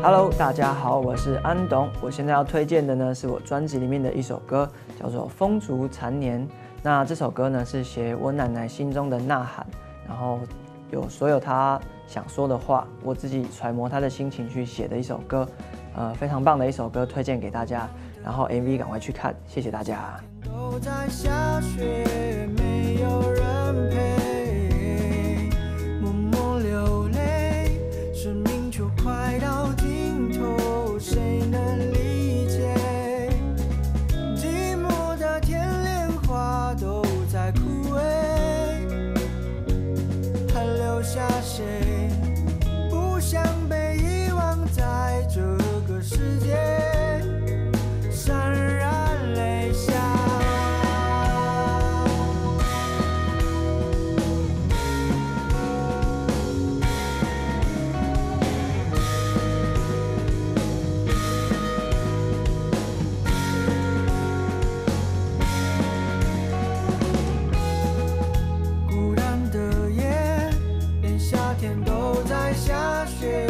Hello，大家好，我是安董。我现在要推荐的呢，是我专辑里面的一首歌，叫做《风烛残年》。那这首歌呢，是写我奶奶心中的呐喊，然后有所有她想说的话，我自己揣摩她的心情去写的一首歌，呃，非常棒的一首歌，推荐给大家。然后 MV 赶快去看，谢谢大家。都在下雪，枯萎，还留下谁？天都在下雪。